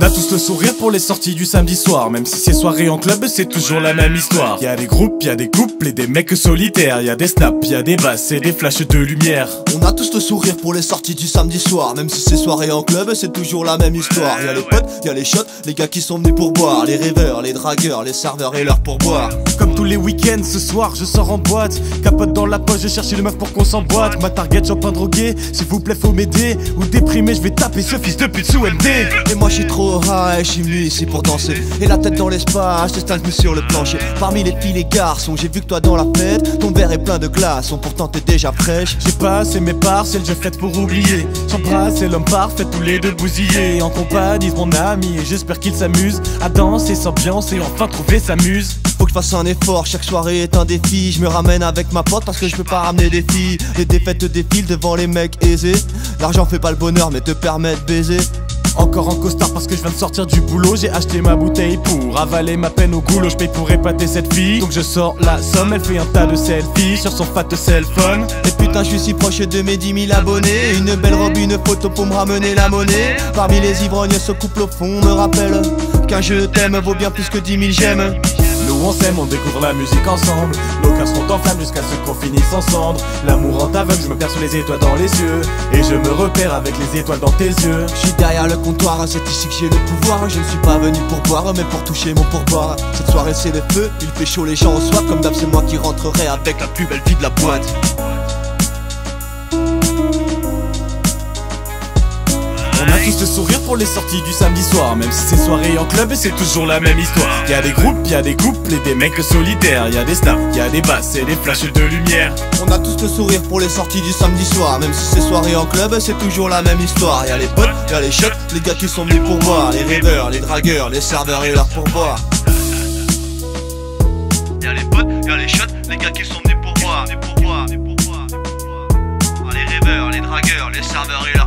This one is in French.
a tous le sourire pour les sorties du samedi soir. Même si c'est soirée en club c'est toujours la même histoire. Y a des groupes, y a des couples et des mecs solitaires. Y a des snaps, y a des basses et des flashs de lumière. On a tous le sourire pour les sorties du samedi soir. Même si c'est soirée en club c'est toujours la même histoire. Y a les potes, y a les shots, les gars qui sont venus pour boire. Les rêveurs, les dragueurs, les serveurs et l'heure pour boire Comme tous les week-ends ce soir je sors en boîte. Capote dans la poche, je cherche une meuf pour qu'on s'emboîte. Ma target, j'en drogué, s'il vous plaît faut m'aider Ou déprimé, je vais taper ce fils de pute sous MD Et moi je suis trop je suis venu ici pour danser. Et la tête dans l'espace, je me sur le plancher. Parmi les filles les garçons, j'ai vu que toi dans la fête Ton verre est plein de glaçons, pourtant t'es déjà fraîche. J'ai passé mes parcelles, je fête pour oublier. J'embrasse l'homme parfait, tous les deux bousillés. En compagnie de mon ami, et j'espère qu'il s'amuse À danser, s'ambiancer, enfin trouver sa muse. Faut que je fasse un effort, chaque soirée est un défi. Je me ramène avec ma pote parce que je peux pas ramener des filles. Les défaites défilent devant les mecs aisés. L'argent fait pas le bonheur mais te permet de baiser encore en costard parce que je viens de sortir du boulot. J'ai acheté ma bouteille pour avaler ma peine au goulot. Je paye pour épater cette fille. Donc je sors la somme, elle fait un tas de selfies sur son fat cell phone. Et putain je suis si proche de mes 10 000 abonnés. Une belle robe, une photo pour me ramener la monnaie. Parmi les ivrognes ce couple au fond me rappelle Qu'un je t'aime vaut bien plus que 10 000 j'aime on s'aime, on découvre la musique ensemble. Nos cœurs sont en flammes jusqu'à ce qu'on finisse en cendres L'amour en aveugle, je me perds sous les étoiles dans les yeux. Et je me repère avec les étoiles dans tes yeux. Je suis derrière le comptoir, c'est ici que j'ai le pouvoir. Je ne suis pas venu pour boire, mais pour toucher mon pourboire. Cette soirée c'est le feu, il fait chaud, les gens soif Comme d'hab c'est moi qui rentrerai avec la plus belle vie de la boîte tous ce sourire pour les sorties du samedi soir. Même si c'est soirée en club et c'est toujours la même histoire. Y a des groupes, y a des couples et des mecs solitaires. Y a des snaps, y a des basses et des flashs de lumière. On a tous le sourire pour les sorties du samedi soir. Même si c'est soirée en club c'est toujours la même histoire. Y a les potes, y a les shots, les gars qui sont venus pour boire. Les rêveurs, les dragueurs, les serveurs et leurs pourboires. Y'a les potes, y'a les shots, les gars qui sont venus pour boire, les pourboires, les pourboires, les rêveurs, les dragueurs, les serveurs et